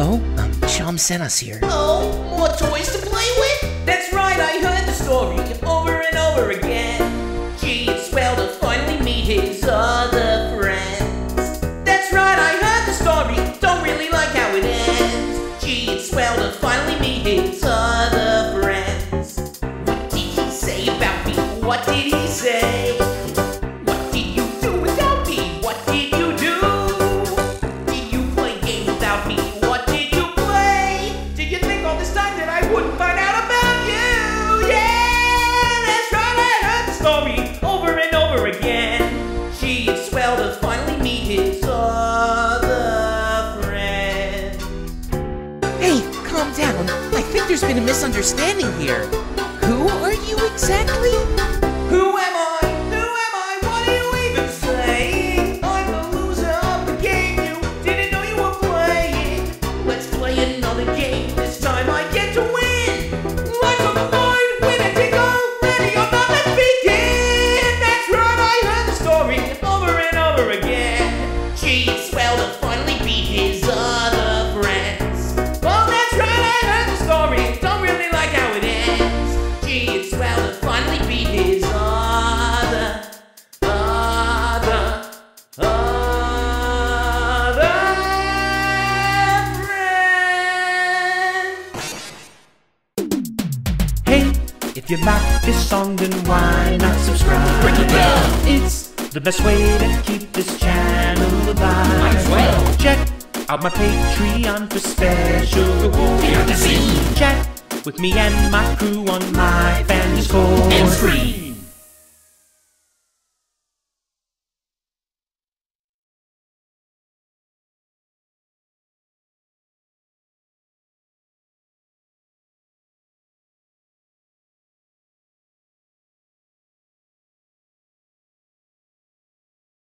Hello? Um, Seam sent us here. Oh, more toys to play with? That's right, I heard the story over and over again. Gee, it's swell to finally meet his other friends. That's right, I heard the story, don't really like how it ends. Gee, it's swell to finally meet his other friends. What did he say about me? What did he say? That I wouldn't find out about you? Yeah, the story over and over again. It's swell finally meet his other friend. Hey, calm down. I think there's been a misunderstanding here. Who are you exactly? If you like this song, then why not subscribe? Break it down. It's the best way to keep this channel alive. Might as well. Check out my Patreon for special rewards. Behind the scenes. Chat with me and my crew on my fan Discord. And free.